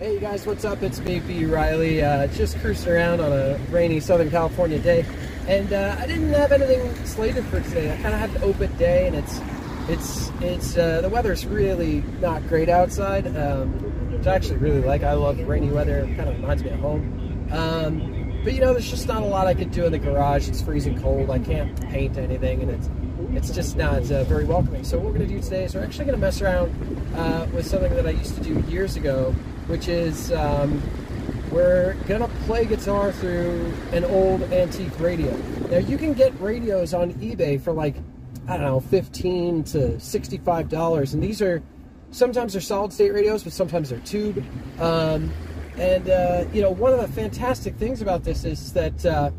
Hey you guys, what's up? It's me, B. Reilly. Uh, just cruising around on a rainy Southern California day, and uh, I didn't have anything slated for today. I kind of had an open day, and it's it's it's uh, the weather's really not great outside, um, which I actually really like. I love rainy weather. It kind of reminds me of home. Um, but you know, there's just not a lot I could do in the garage. It's freezing cold. I can't paint anything, and it's it's just not uh, very welcoming. So what we're going to do today is we're actually going to mess around uh, with something that I used to do years ago which is um, we're gonna play guitar through an old antique radio. Now you can get radios on eBay for like I don't know, fifteen to sixty-five dollars, and these are sometimes they're solid state radios, but sometimes they're tube. Um, and uh, you know, one of the fantastic things about this is that uh,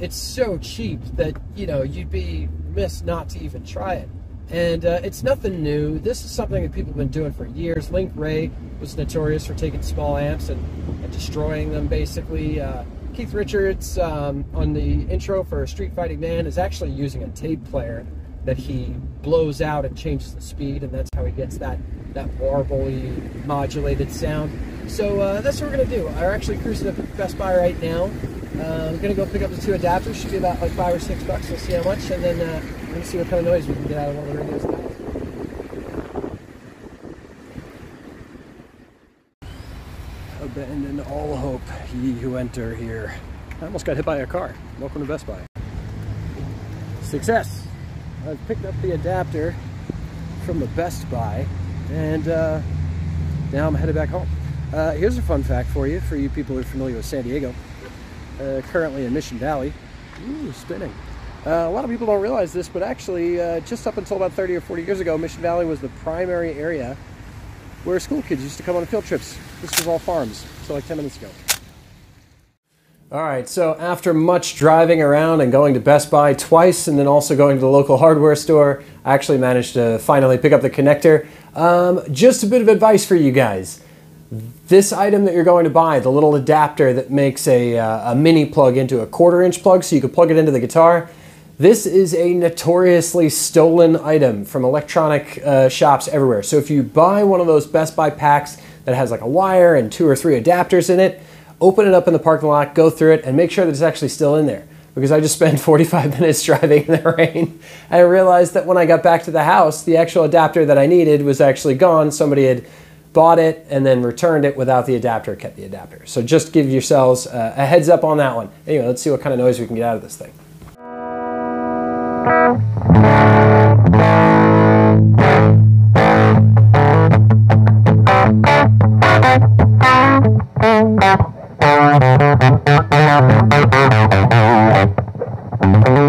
it's so cheap that you know you'd be remiss not to even try it. And uh, it's nothing new. This is something that people have been doing for years. Link Wray was notorious for taking small amps and, and destroying them, basically. Uh, Keith Richards, um, on the intro for Street Fighting Man, is actually using a tape player that he blows out and changes the speed, and that's how he gets that, that warbly modulated sound. So uh, that's what we're going to do. We're actually cruising to Best Buy right now. Uh, I'm going to go pick up the two adapters. Should be about like five or six bucks. We'll see how much, and then uh, to see what kind of noise we can get out of one of the radios tonight. Abandon all hope, ye who enter here. I almost got hit by a car. Welcome to Best Buy. Success! I've picked up the adapter from the Best Buy, and uh, now I'm headed back home. Uh, here's a fun fact for you, for you people who are familiar with San Diego. Uh, currently in Mission Valley. Ooh, spinning. Uh, a lot of people don't realize this, but actually, uh, just up until about 30 or 40 years ago, Mission Valley was the primary area where school kids used to come on field trips. This was all farms, so like 10 minutes ago. All right, so after much driving around and going to Best Buy twice and then also going to the local hardware store, I actually managed to finally pick up the connector. Um, just a bit of advice for you guys. This item that you're going to buy, the little adapter that makes a, uh, a mini plug into a quarter inch plug so you can plug it into the guitar, this is a notoriously stolen item from electronic uh, shops everywhere. So if you buy one of those Best Buy packs that has like a wire and two or three adapters in it, open it up in the parking lot, go through it, and make sure that it's actually still in there. Because I just spent 45 minutes driving in the rain. And I realized that when I got back to the house, the actual adapter that I needed was actually gone. Somebody had bought it and then returned it without the adapter, kept the adapter. So just give yourselves uh, a heads up on that one. Anyway, let's see what kind of noise we can get out of this thing.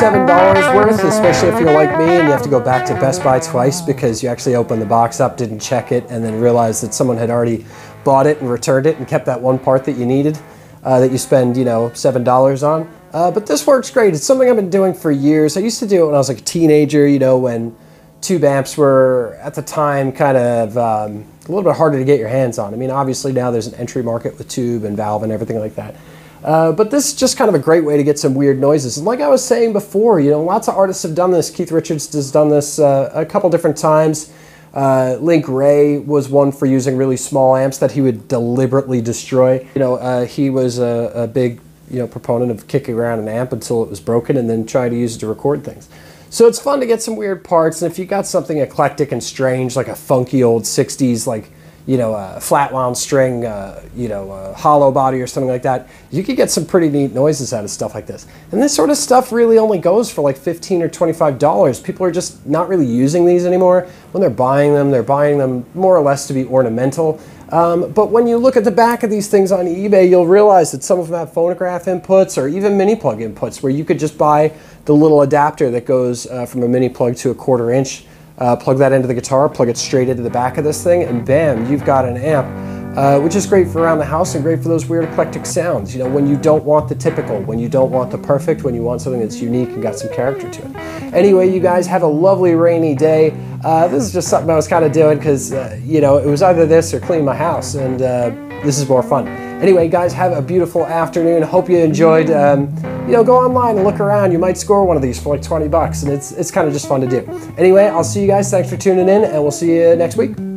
Seven dollars worth, especially if you're like me and you have to go back to Best Buy twice because you actually opened the box up, didn't check it, and then realized that someone had already bought it and returned it and kept that one part that you needed uh, that you spend, you know, $7 on. Uh, but this works great. It's something I've been doing for years. I used to do it when I was like a teenager, you know, when tube amps were at the time kind of um, a little bit harder to get your hands on. I mean, obviously now there's an entry market with tube and valve and everything like that. Uh, but this is just kind of a great way to get some weird noises. And like I was saying before, you know, lots of artists have done this. Keith Richards has done this uh, a couple different times. Uh, Link Wray was one for using really small amps that he would deliberately destroy. You know, uh, he was a, a big, you know, proponent of kicking around an amp until it was broken and then trying to use it to record things. So it's fun to get some weird parts. And if you got something eclectic and strange, like a funky old 60s, like you know, a flat wound string, uh, you know, a hollow body or something like that, you could get some pretty neat noises out of stuff like this. And this sort of stuff really only goes for like 15 or $25. People are just not really using these anymore. When they're buying them, they're buying them more or less to be ornamental. Um, but when you look at the back of these things on eBay, you'll realize that some of them have phonograph inputs or even mini plug inputs where you could just buy the little adapter that goes uh, from a mini plug to a quarter inch uh, plug that into the guitar, plug it straight into the back of this thing, and bam, you've got an amp, uh, which is great for around the house and great for those weird eclectic sounds. You know, when you don't want the typical, when you don't want the perfect, when you want something that's unique and got some character to it. Anyway, you guys have a lovely rainy day. Uh, this is just something I was kind of doing because, uh, you know, it was either this or clean my house, and uh, this is more fun. Anyway, guys, have a beautiful afternoon. Hope you enjoyed. Um, you know, go online and look around. You might score one of these for like 20 bucks, and it's, it's kind of just fun to do. Anyway, I'll see you guys. Thanks for tuning in, and we'll see you next week.